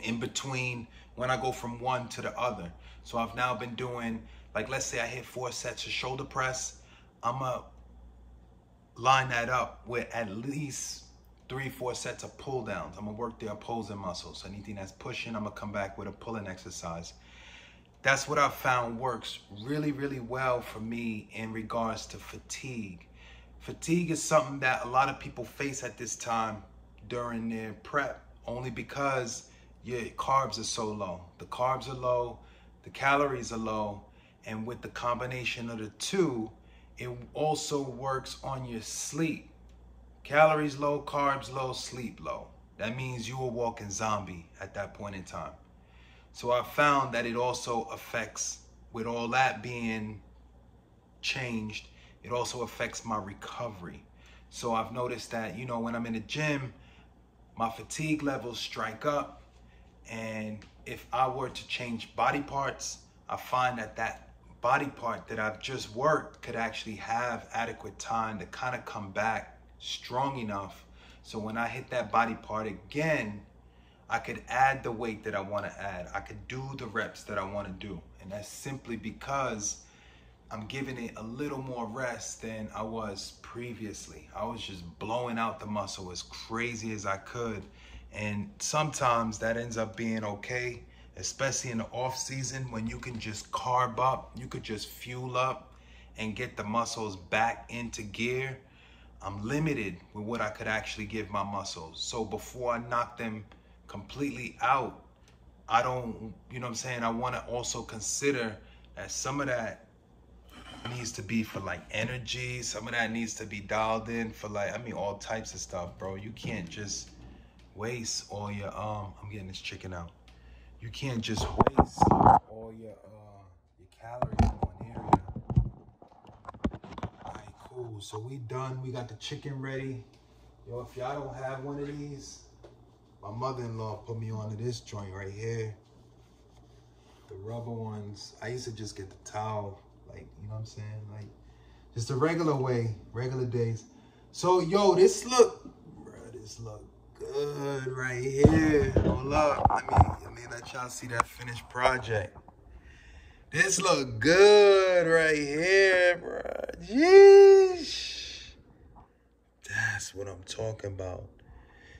in between when I go from one to the other. So I've now been doing like let's say I hit four sets of shoulder press, I'm gonna line that up with at least three, four sets of pull downs. I'm gonna work the opposing muscles. Anything that's pushing, I'm gonna come back with a pulling exercise. That's what I've found works really, really well for me in regards to fatigue. Fatigue is something that a lot of people face at this time during their prep, only because your carbs are so low. The carbs are low, the calories are low, and with the combination of the two, it also works on your sleep. Calories low, carbs low, sleep low. that means you are walking zombie at that point in time. So I found that it also affects, with all that being changed, it also affects my recovery. So I've noticed that, you know, when I'm in the gym, my fatigue levels strike up. And if I were to change body parts, I find that that body part that I've just worked could actually have adequate time to kind of come back strong enough. So when I hit that body part again, I could add the weight that I want to add. I could do the reps that I want to do. And that's simply because I'm giving it a little more rest than I was previously. I was just blowing out the muscle as crazy as I could. And sometimes that ends up being okay, especially in the off season when you can just carb up, you could just fuel up and get the muscles back into gear. I'm limited with what I could actually give my muscles. So before I knock them completely out, I don't, you know what I'm saying? I want to also consider that some of that needs to be for like energy. Some of that needs to be dialed in for like, I mean, all types of stuff, bro. You can't just waste all your, um, I'm getting this chicken out. You can't just waste all your, uh, your calories in one area. All right, cool. So we done. We got the chicken ready. Yo, if y'all don't have one of these, my mother-in-law put me onto this joint right here. The rubber ones. I used to just get the towel like, you know what I'm saying? Like, just the regular way, regular days. So, yo, this look, bro, this look good right here. Hold up. Let me, let me let y'all see that finished project. This look good right here, bro. Jeez. That's what I'm talking about.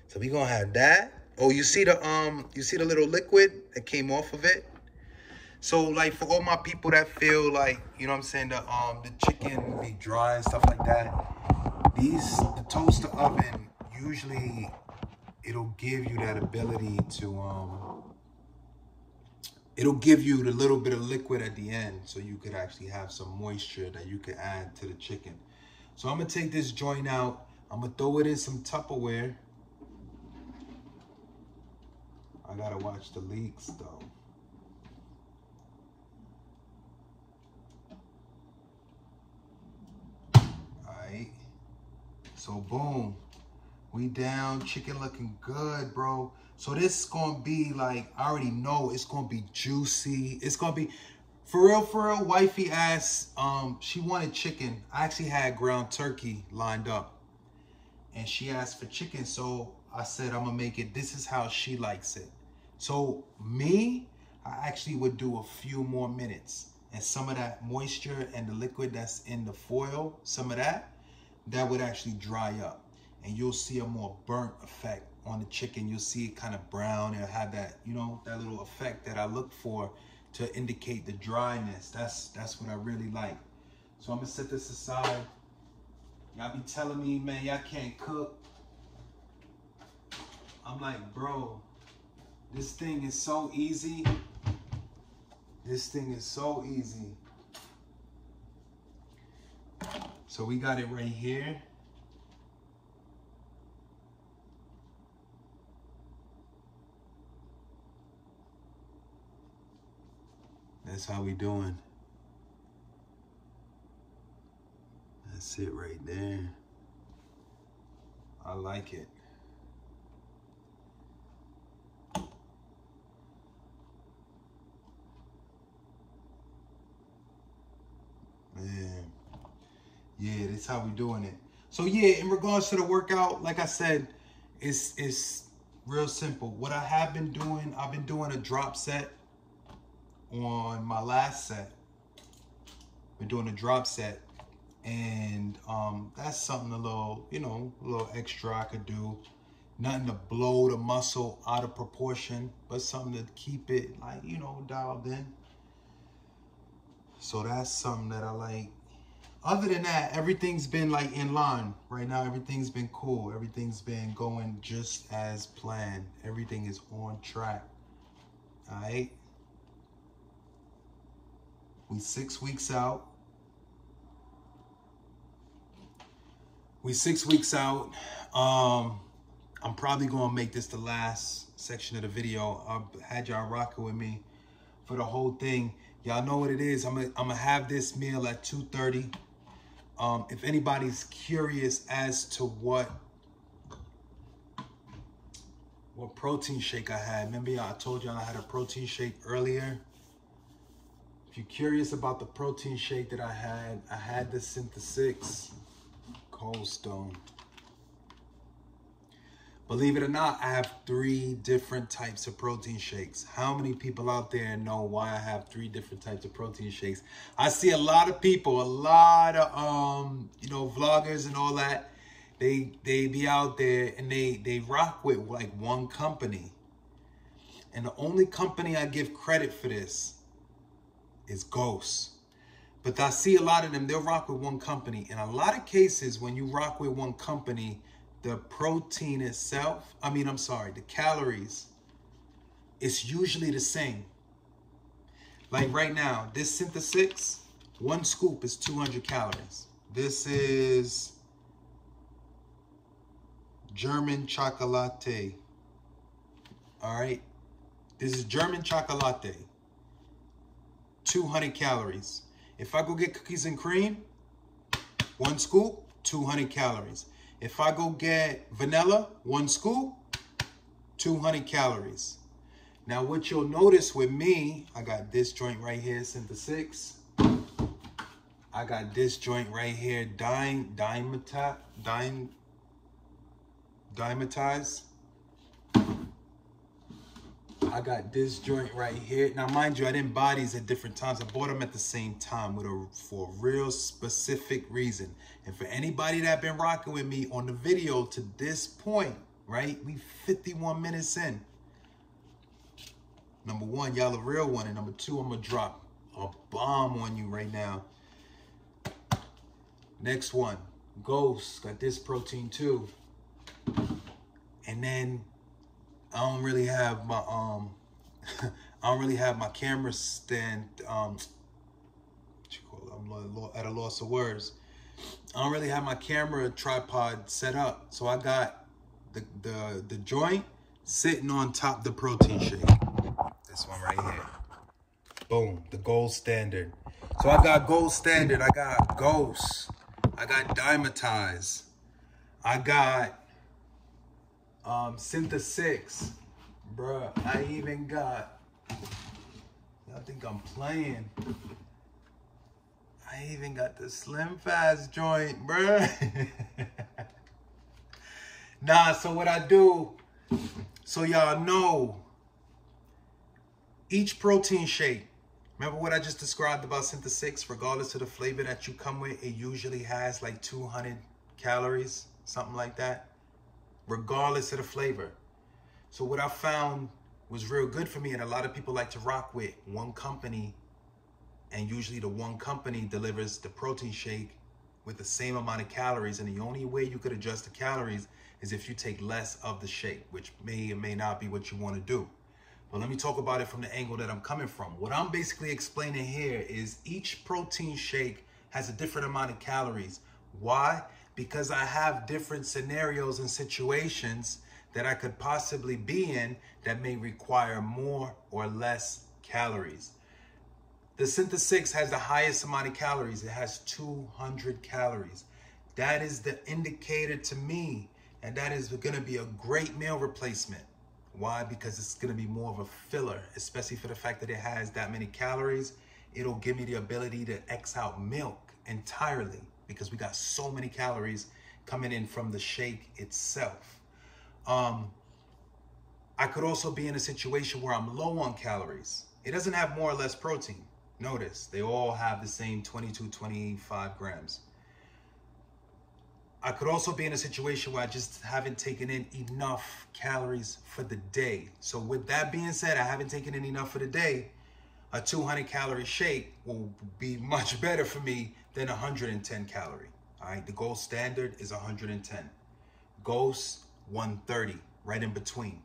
So we gonna have that. Oh, you see the um, you see the little liquid that came off of it? So like for all my people that feel like, you know what I'm saying, the um the chicken be dry and stuff like that, these the toaster oven usually it'll give you that ability to um it'll give you the little bit of liquid at the end so you could actually have some moisture that you could add to the chicken. So I'm gonna take this joint out, I'm gonna throw it in some Tupperware. I gotta watch the leaks though. All right. So boom, we down, chicken looking good, bro. So this is gonna be like, I already know it's gonna be juicy. It's gonna be, for real, for real, wifey asked, um, she wanted chicken. I actually had ground turkey lined up. And she asked for chicken, so I said I'm gonna make it, this is how she likes it. So me, I actually would do a few more minutes. And some of that moisture and the liquid that's in the foil, some of that, that would actually dry up and you'll see a more burnt effect on the chicken. You'll see it kind of brown. It'll have that, you know, that little effect that I look for to indicate the dryness. That's that's what I really like. So I'm gonna set this aside. Y'all be telling me, man, y'all can't cook. I'm like, bro, this thing is so easy. This thing is so easy. So we got it right here. That's how we doing. That's it right there. I like it. Man. Yeah, that's how we doing it. So yeah, in regards to the workout, like I said, it's it's real simple. What I have been doing, I've been doing a drop set on my last set. Been doing a drop set. And um, that's something a little, you know, a little extra I could do. Nothing to blow the muscle out of proportion, but something to keep it like, you know, dialed in. So that's something that I like other than that, everything's been like in line. Right now, everything's been cool. Everything's been going just as planned. Everything is on track. All right. We six weeks out. We six weeks out. Um, I'm probably gonna make this the last section of the video. I've had y'all rocking with me for the whole thing. Y'all know what it is. I'm gonna, I'm gonna have this meal at 2.30. Um, if anybody's curious as to what what protein shake I had, remember I told y'all I had a protein shake earlier. You're curious about the protein shake that I had, I had the Syntha-6 Cold Stone. Believe it or not, I have three different types of protein shakes. How many people out there know why I have three different types of protein shakes? I see a lot of people, a lot of um, you know, vloggers and all that. They they be out there and they they rock with like one company. And the only company I give credit for this is Ghost. But I see a lot of them, they'll rock with one company. In a lot of cases, when you rock with one company, the protein itself, I mean, I'm sorry, the calories, it's usually the same. Like right now, this Syntha-6, one scoop is 200 calories. This is German chocolate. All right. This is German chocolate. 200 calories. If I go get cookies and cream, one scoop, 200 calories. If I go get vanilla, one scoop, 200 calories. Now what you'll notice with me, I got this joint right here, Syntha-6. I got this joint right here, Dime, Dymatize, Dime, Dymatize. I got this joint right here. Now, mind you, I didn't buy these at different times. I bought them at the same time with a for a real specific reason. And for anybody that been rocking with me on the video to this point, right? We 51 minutes in. Number one, y'all a real one. And number two, I'm gonna drop a bomb on you right now. Next one, Ghost, got this protein too. And then I don't really have my um I don't really have my camera stand um I'm at a loss of words. I don't really have my camera tripod set up. So I got the the the joint sitting on top the protein shake. This one right here. Boom, the gold standard. So I got gold standard, I got ghost, I got Dymatize, I got um, Six, Bruh, I even got, I think I'm playing. I even got the Slim Fast joint, bruh. nah, so what I do, so y'all know, each protein shake, remember what I just described about Syntha-6, regardless of the flavor that you come with, it usually has like 200 calories, something like that regardless of the flavor. So what I found was real good for me, and a lot of people like to rock with one company, and usually the one company delivers the protein shake with the same amount of calories, and the only way you could adjust the calories is if you take less of the shake, which may or may not be what you want to do. But let me talk about it from the angle that I'm coming from. What I'm basically explaining here is each protein shake has a different amount of calories. Why? Because I have different scenarios and situations that I could possibly be in that may require more or less calories. The Syntha-6 has the highest amount of calories. It has 200 calories. That is the indicator to me, and that is going to be a great meal replacement. Why? Because it's going to be more of a filler, especially for the fact that it has that many calories. It'll give me the ability to X out milk entirely because we got so many calories coming in from the shake itself. Um, I could also be in a situation where I'm low on calories. It doesn't have more or less protein. Notice they all have the same 22, 25 grams. I could also be in a situation where I just haven't taken in enough calories for the day. So with that being said, I haven't taken in enough for the day. A 200 calorie shake will be much better for me than 110 calorie. All right, the gold standard is 110. Ghost 130, right in between.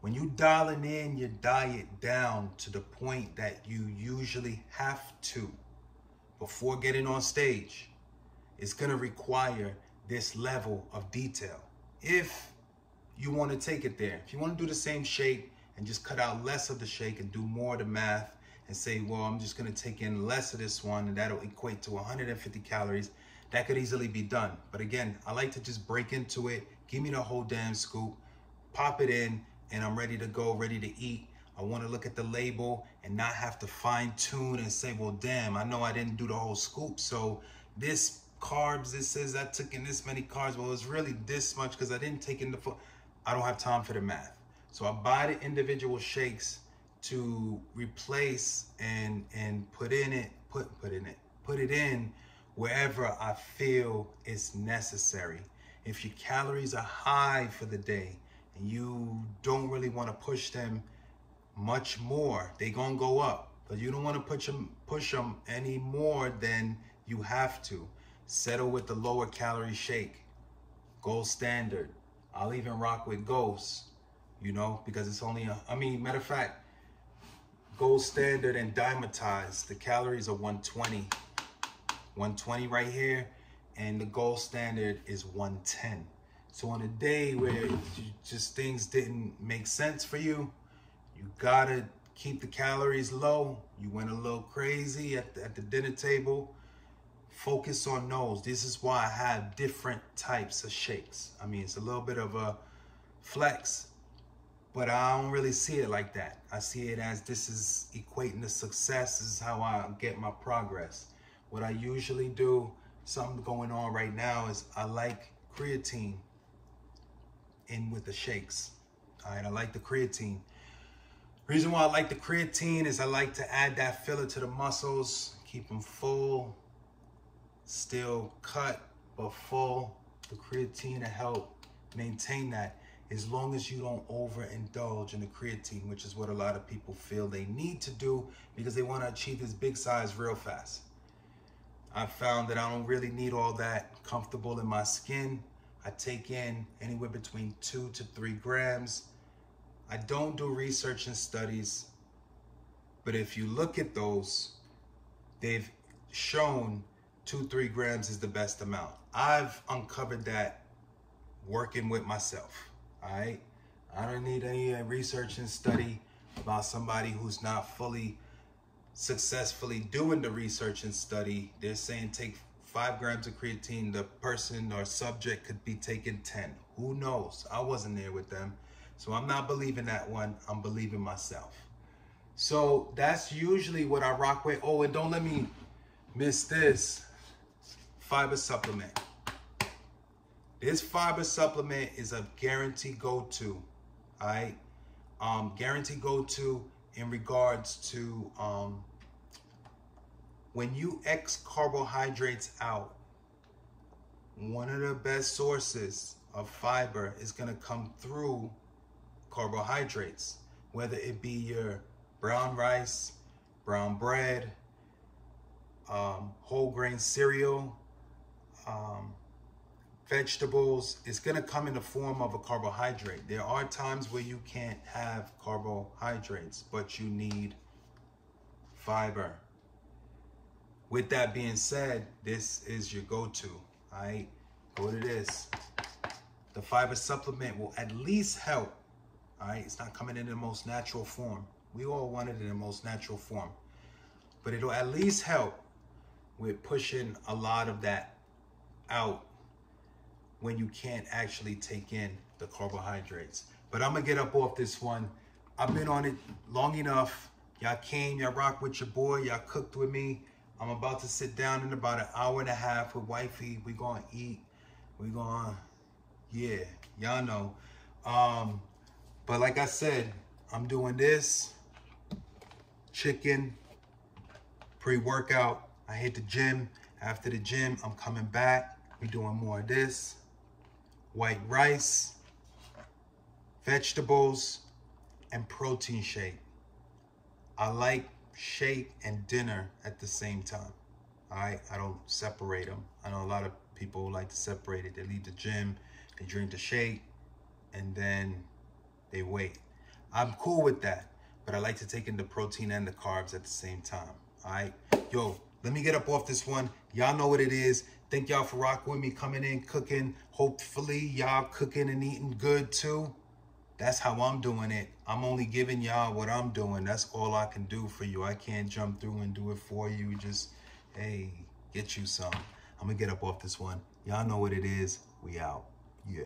When you dialing in your diet down to the point that you usually have to before getting on stage, it's gonna require this level of detail. If you want to take it there. If you want to do the same shake and just cut out less of the shake and do more of the math and say, well, I'm just going to take in less of this one and that'll equate to 150 calories, that could easily be done. But again, I like to just break into it, give me the whole damn scoop, pop it in, and I'm ready to go, ready to eat. I want to look at the label and not have to fine tune and say, well, damn, I know I didn't do the whole scoop. So this carbs, this says I took in this many carbs. Well, it's really this much because I didn't take in the full. I don't have time for the math. So I buy the individual shakes to replace and and put in it, put put in it, put it in wherever I feel it's necessary. If your calories are high for the day and you don't really want to push them much more. They gonna go up, but you don't want to push them push them any more than you have to. Settle with the lower calorie shake. Gold standard. I'll even rock with Ghost, you know, because it's only a, I mean, matter of fact, gold standard and Dymatize, the calories are 120. 120 right here, and the gold standard is 110. So on a day where just things didn't make sense for you, you gotta keep the calories low. You went a little crazy at the, at the dinner table. Focus on those. This is why I have different types of shakes. I mean, it's a little bit of a flex, but I don't really see it like that. I see it as this is equating to success. This is how I get my progress. What I usually do, something going on right now is I like creatine in with the shakes. All right, I like the creatine. Reason why I like the creatine is I like to add that filler to the muscles, keep them full, still cut, but full. The creatine to help maintain that as long as you don't overindulge in the creatine, which is what a lot of people feel they need to do because they want to achieve this big size real fast. I found that I don't really need all that comfortable in my skin. I take in anywhere between two to three grams I don't do research and studies, but if you look at those, they've shown two, three grams is the best amount. I've uncovered that working with myself, all right? I don't need any uh, research and study about somebody who's not fully successfully doing the research and study. They're saying take five grams of creatine, the person or subject could be taking 10. Who knows? I wasn't there with them. So I'm not believing that one. I'm believing myself. So that's usually what I rock with. Oh, and don't let me miss this fiber supplement. This fiber supplement is a guarantee go-to. All right. Um, guarantee go-to in regards to um, when you X carbohydrates out, one of the best sources of fiber is going to come through carbohydrates, whether it be your brown rice, brown bread, um, whole grain cereal, um, vegetables, it's gonna come in the form of a carbohydrate. There are times where you can't have carbohydrates, but you need fiber. With that being said, this is your go-to, all right? Go to this. The fiber supplement will at least help all right, it's not coming in the most natural form. We all want it in the most natural form. But it'll at least help with pushing a lot of that out when you can't actually take in the carbohydrates. But I'm gonna get up off this one. I've been on it long enough. Y'all came, y'all rock with your boy, y'all cooked with me. I'm about to sit down in about an hour and a half with wifey. We gonna eat. We gonna, yeah, y'all know. Um, but like I said, I'm doing this, chicken, pre-workout. I hit the gym. After the gym, I'm coming back. We doing more of this. White rice, vegetables, and protein shake. I like shake and dinner at the same time. Right, I don't separate them. I know a lot of people like to separate it. They leave the gym, they drink the shake, and then they wait. I'm cool with that, but I like to take in the protein and the carbs at the same time. All right, yo, let me get up off this one. Y'all know what it is. Thank y'all for rocking with me, coming in, cooking. Hopefully, y'all cooking and eating good too. That's how I'm doing it. I'm only giving y'all what I'm doing. That's all I can do for you. I can't jump through and do it for you. Just, hey, get you some. I'm going to get up off this one. Y'all know what it is. We out. Yeah.